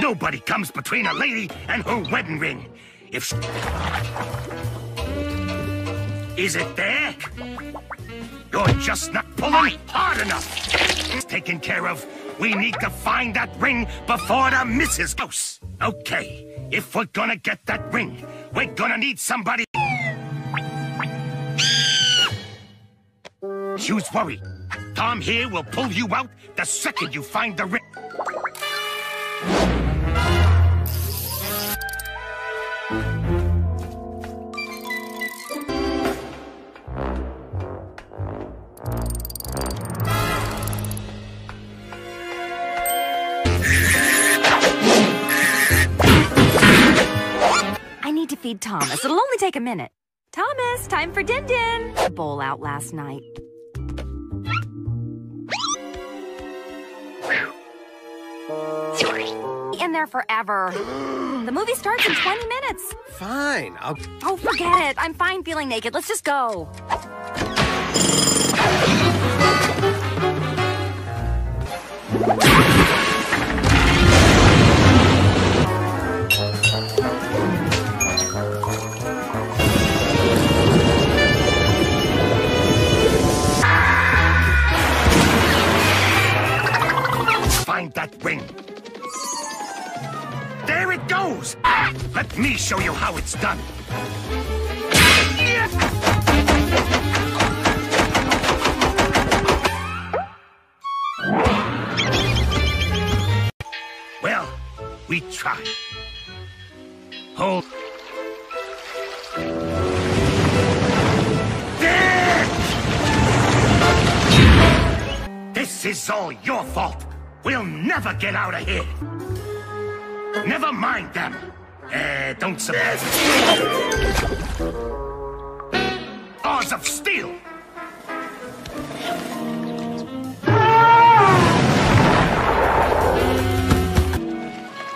Nobody comes between a lady and her wedding ring. If she... Is it there? You're just not pulling hard enough. It's taken care of. We need to find that ring before the missus goes. Okay, if we're gonna get that ring, we're gonna need somebody. Use worry. Tom here will pull you out the second you find the ring. I need to feed Thomas. It'll only take a minute. Thomas, time for Din Din. Bowl out last night. In there forever. The movie starts in 20 minutes. Fine, I'll... Oh, forget it. I'm fine feeling naked. Let's just go. Goes! Let me show you how it's done. Well, we tried. Hold. This is all your fault. We'll never get out of here. Never mind them. Uh, don't suppose. Bars of steel.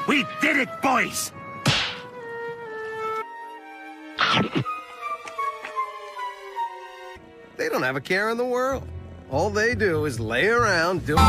We did it, boys. They don't have a care in the world. All they do is lay around doing...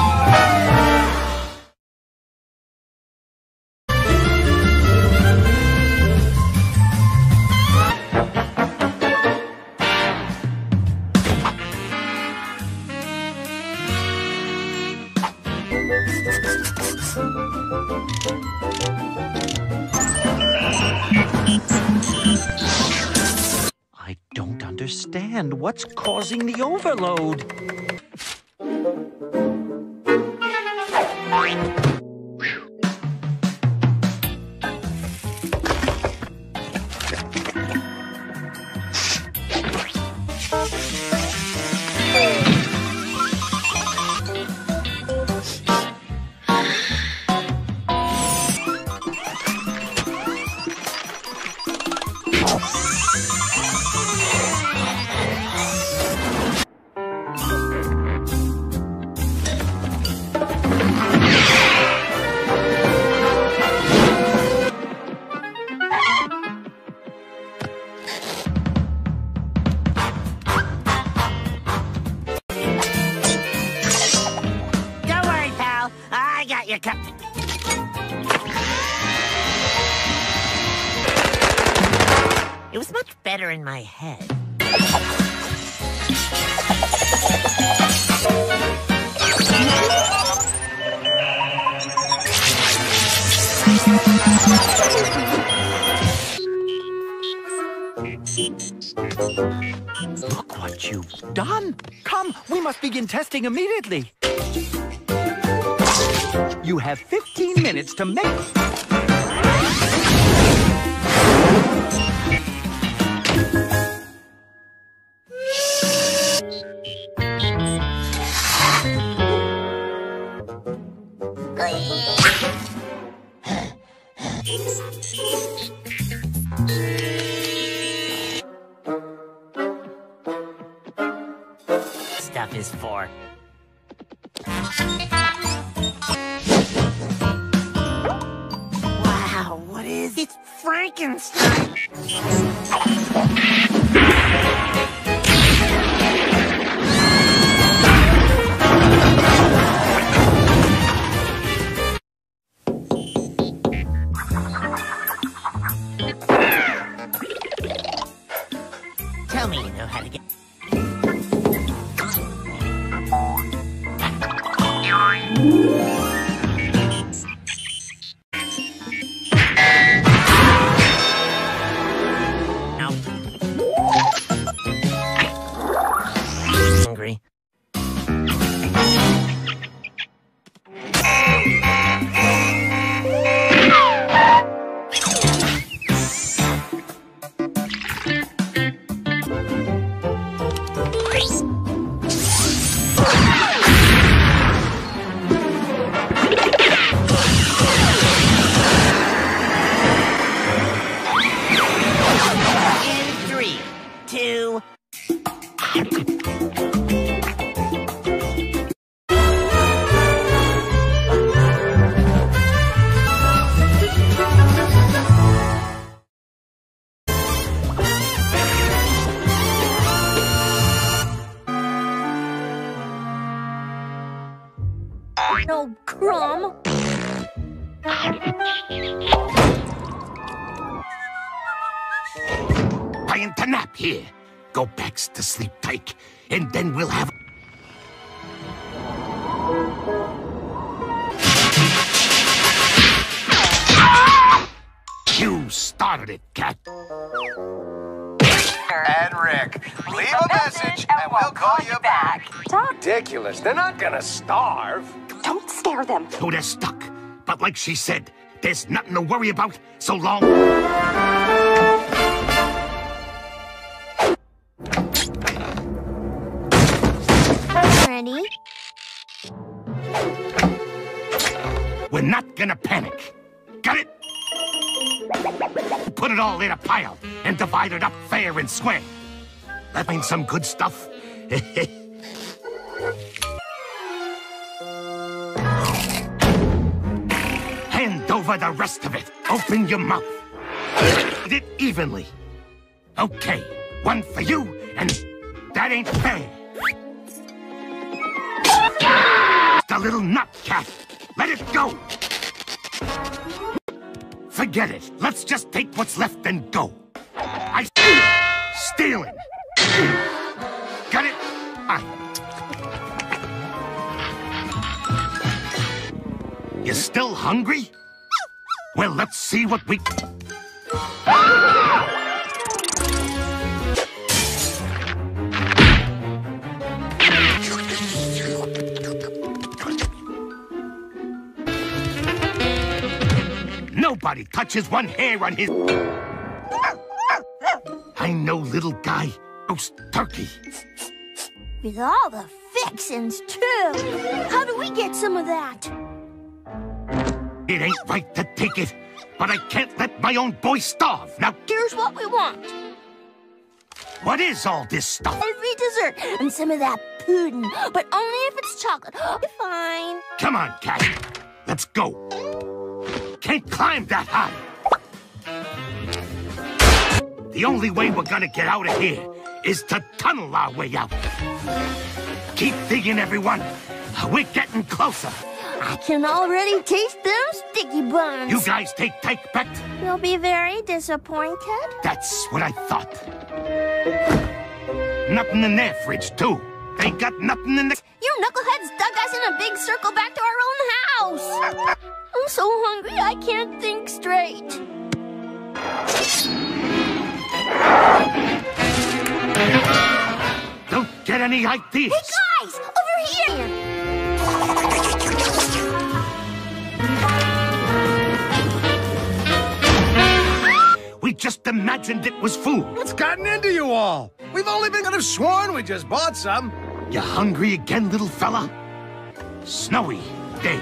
understand what's causing the overload. Look done. Come, we must begin testing immediately. You have 15 minutes to make... No, Crumb. Trying to nap here. Go back to sleep, Tyke, and then we'll have. You started it, cat. And Rick, leave a message and we'll call you back. Ridiculous. They're not gonna starve. Don't scare them. Oh, they're stuck. But like she said, there's nothing to worry about so long. Ready? We're not gonna panic. Got it? Put it all in a pile and divide it up fair and square. That means some good stuff. over the rest of it. Open your mouth. Eat it evenly. Okay, one for you, and that ain't fair. The little nut cat. Let it go. Forget it. Let's just take what's left and go. I stealing. Got it? I. You still hungry? Well, let's see what we. Nobody touches one hair on his. I know, little guy. Roast turkey. With all the fixins, too. How do we get some of that? It ain't right to take it, but I can't let my own boy starve. Now, Here's what we want. what is all this stuff? Every dessert and some of that pudding, but only if it's chocolate. Fine. Come on, cat. Let's go. Can't climb that high. The only way we're gonna get out of here is to tunnel our way out. Keep digging, everyone. We're getting closer. I can already taste them sticky buns. You guys take take back. You'll be very disappointed. That's what I thought. Nothing in their fridge, too. They got nothing in the. You knuckleheads dug us in a big circle back to our own house. I'm so hungry I can't think straight. Don't get any ideas. Hey just imagined it was food. What's gotten into you all? We've only been could have sworn we just bought some. You hungry again, little fella? Snowy day.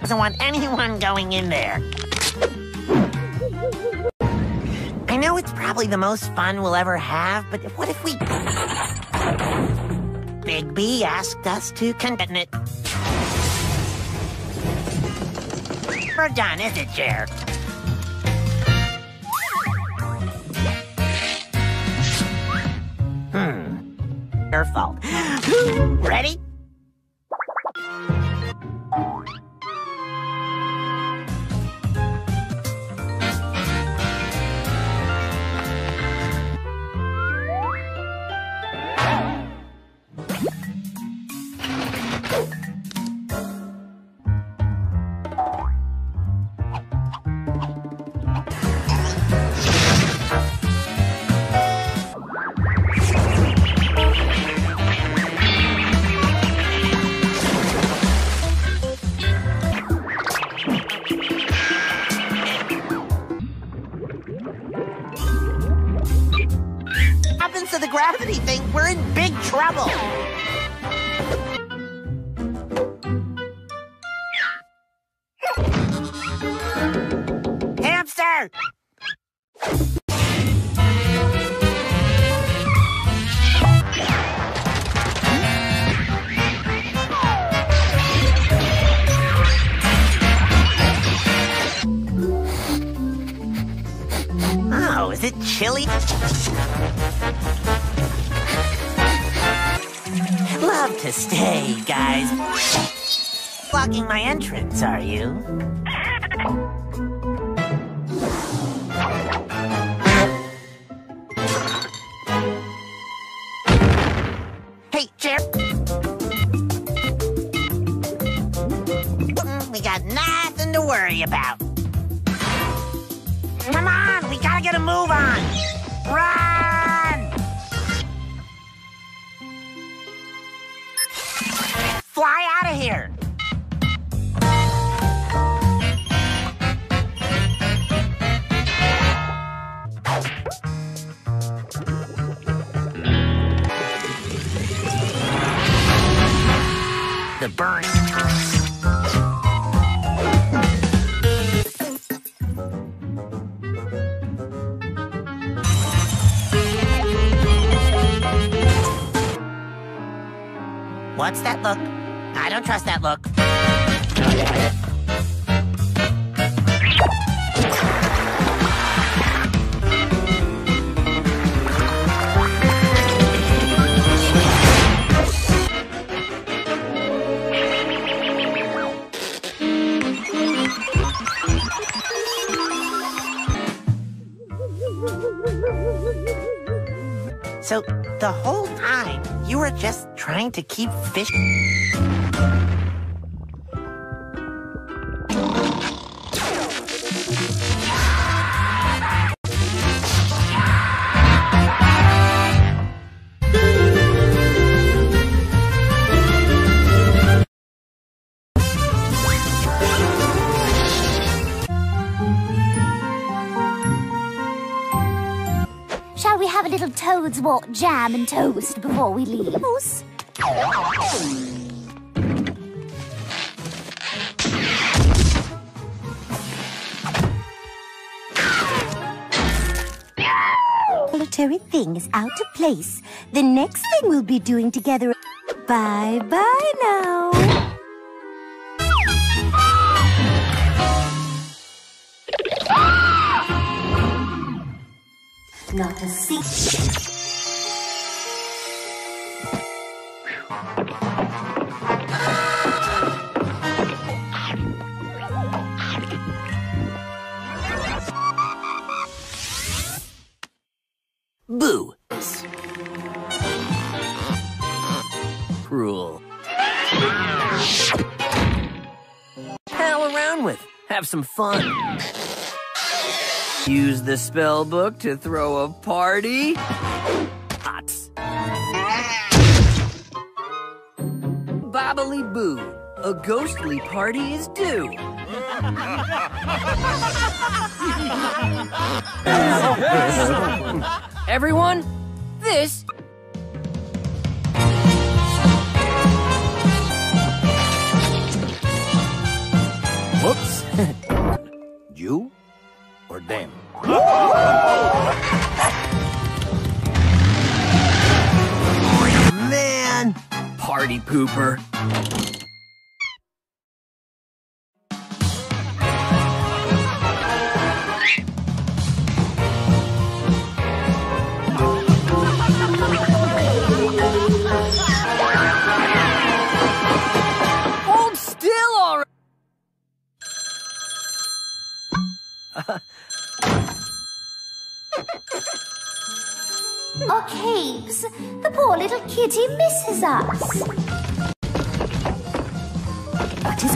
Doesn't want anyone going in there. Know it's probably the most fun we'll ever have, but what if we. Big B asked us to contain it. We're done, is it, Jer? Hmm. your fault. Ready? Are you? Hey. Mm, We got nothing to worry about. So the whole time you were just trying to keep fish. Have a little Toad's Walk jam and toast before we leave? Moose? Solitary thing is out of place. The next thing we'll be doing together. Bye bye now. Not a secret. Boo! Cruel. Pal around with. Have some fun. Use the spell book to throw a party. Pots. Bobbly boo. A ghostly party is due. Everyone, this Cooper. Hold still, all right. Uh. capes! The poor little kitty misses us.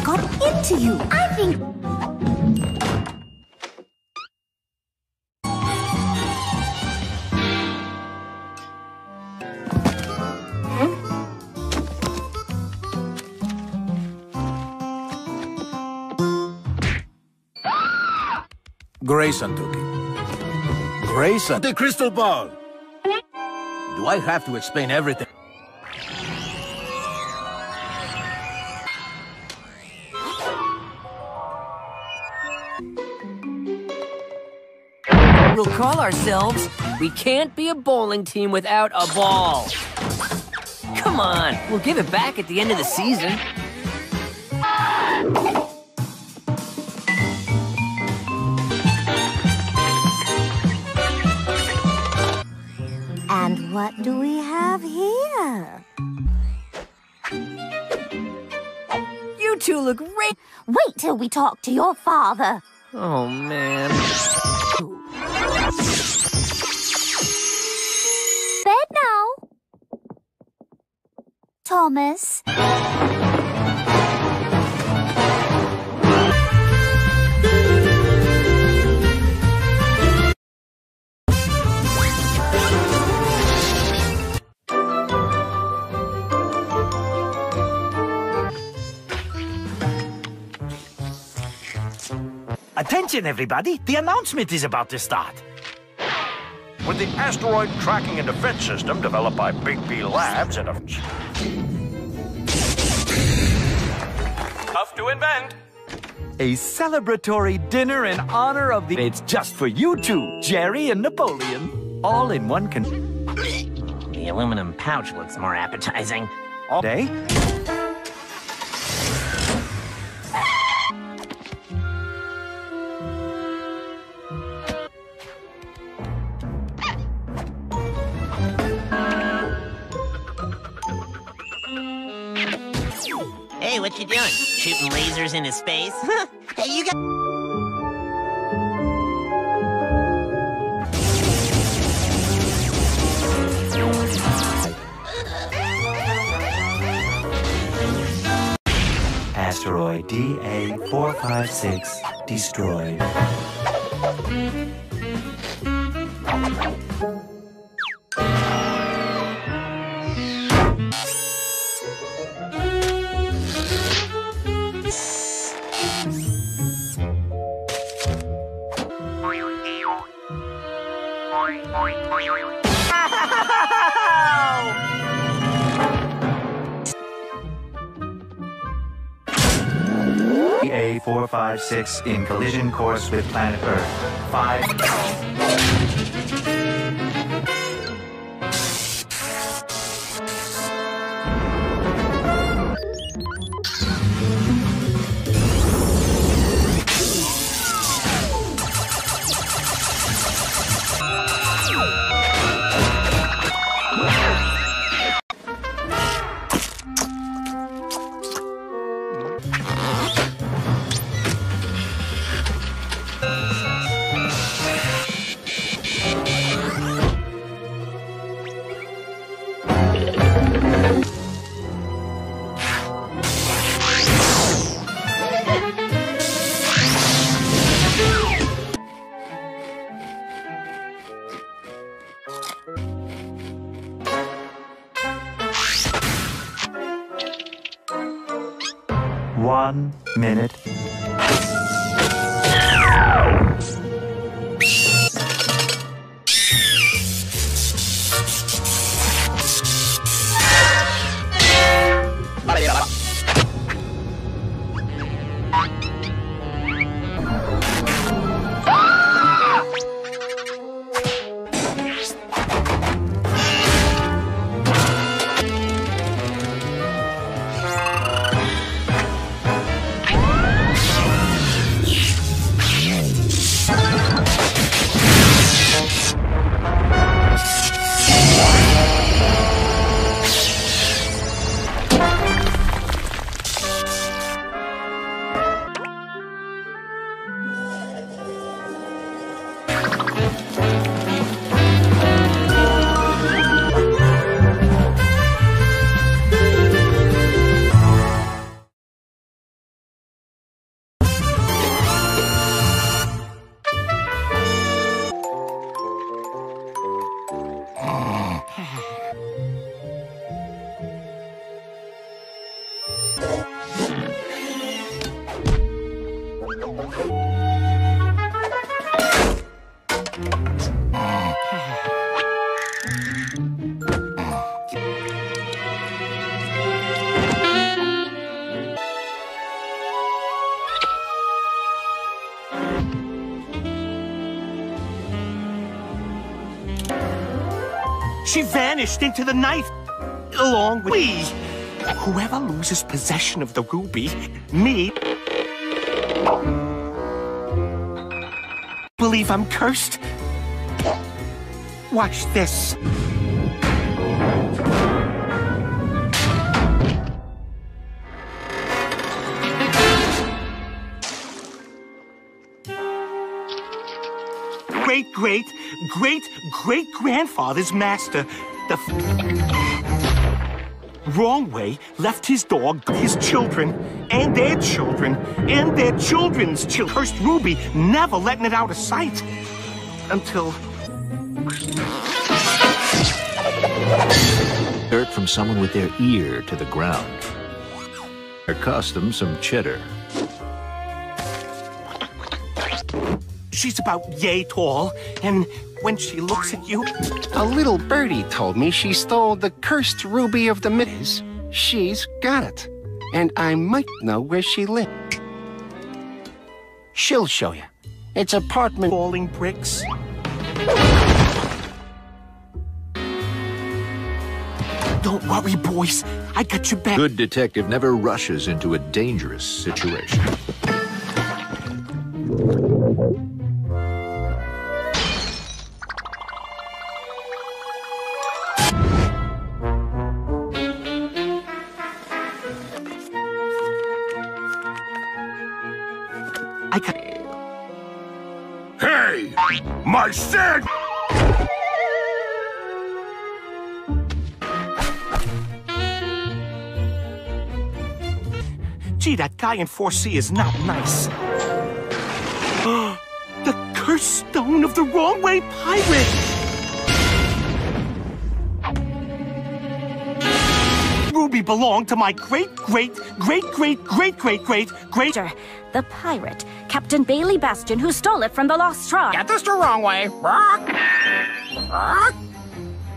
What has got into you? I think... Grayson took it. Grayson. The crystal ball. Do I have to explain everything? We'll call ourselves We Can't Be a Bowling Team Without a Ball. Come on, we'll give it back at the end of the season. And what do we have here? You two look great. Wait till we talk to your father. Oh, man. Thomas. Attention, everybody! The announcement is about to start. With the asteroid tracking and defense system developed by Big B Labs and a... to invent. A celebratory dinner in honor of the... It's just for you two, Jerry and Napoleon. All in one con... The aluminum pouch looks more appetizing. All day. Lasers into space? hey, you got... Asteroid DA456 destroyed. 6 in collision course with planet Earth. 5. She vanished into the night, along with me. Whoever loses possession of the ruby, me, believe I'm cursed. Watch this. Great, great, great, grandfather's master, the wrong way, left his dog, his children, and their children, and their children's children. Cursed Ruby, never letting it out of sight. Until. Dirt from someone with their ear to the ground. Their custom, some cheddar. She's about yay tall, and when she looks at you. A little birdie told me she stole the cursed ruby of the Miz. She's got it. And I might know where she lives. She'll show you. It's apartment. Falling bricks. Don't worry, boys. I got your back. Good detective never rushes into a dangerous situation. My sand! Gee, that guy in 4C is not nice. the cursed stone of the wrong way pirate! Ruby belonged to my great, great, great, great, great, great, great, great. The pirate, Captain Bailey Bastion, who stole it from the Lost Tribe. Get this the wrong way.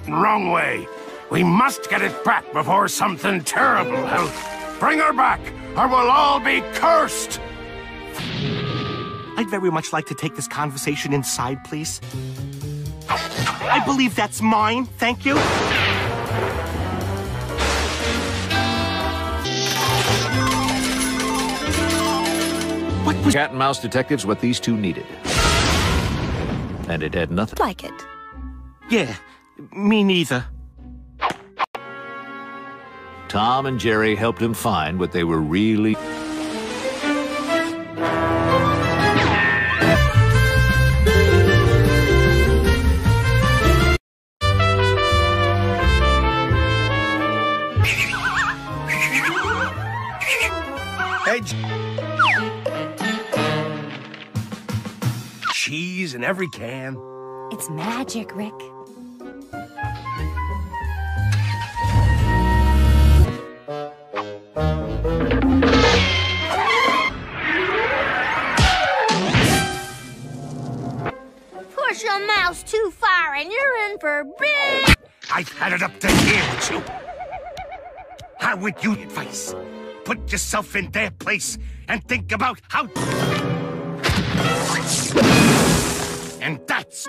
Wrong way. We must get it back before something terrible happens. Bring her back, or we'll all be cursed! I'd very much like to take this conversation inside, please. I believe that's mine, thank you. What was Cat and Mouse Detectives what these two needed? And it had nothing. Like it. Yeah, me neither. Tom and Jerry helped him find what they were really. Every can. It's magic, Rick. Push a mouse too far and you're in for big. I've had it up to here with you. How would you advise? Put yourself in their place and think about how. And that's.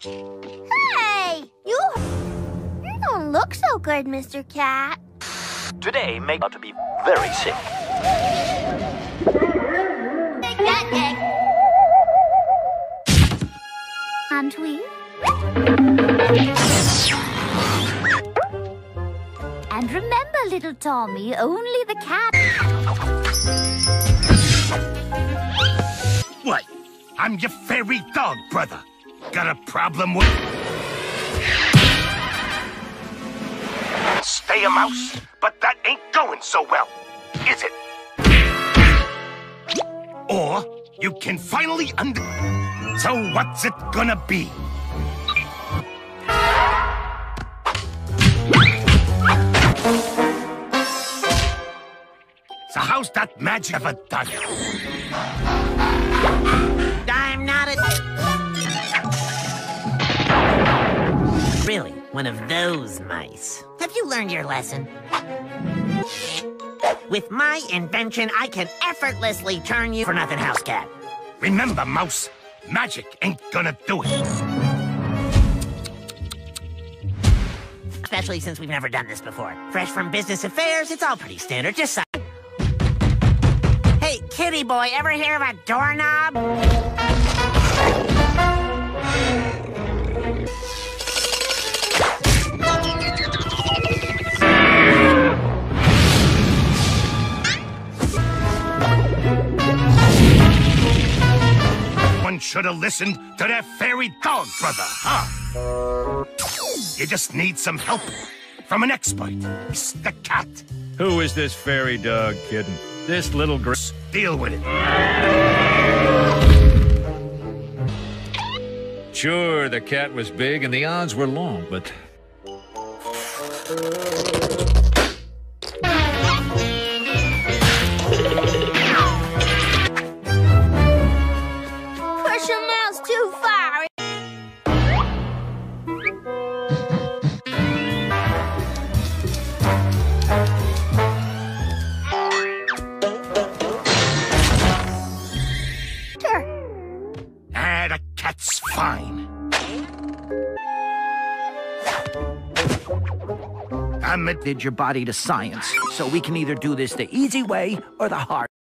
Hey, you. You don't look so good, Mr. Cat. Today may out to be very sick. Take that egg. Antwi. And remember, little Tommy, only the cat. I'm your fairy dog, brother. Got a problem with. Stay a mouse, but that ain't going so well, is it? Or you can finally under. So what's it gonna be? So how's that magic ever done? Really, one of those mice. Have you learned your lesson? With my invention, I can effortlessly turn you for nothing, house cat. Remember, mouse, magic ain't gonna do it. Especially since we've never done this before. Fresh from business affairs, it's all pretty standard, just so. Hey, kitty boy, ever hear of a doorknob? One should have listened to their fairy dog brother, huh? You just need some help from an expert. It's the cat. Who is this fairy dog kidding? This little girl. Deal with it. Sure, the cat was big and the odds were long, but Your body to science, so we can either do this the easy way or the hard.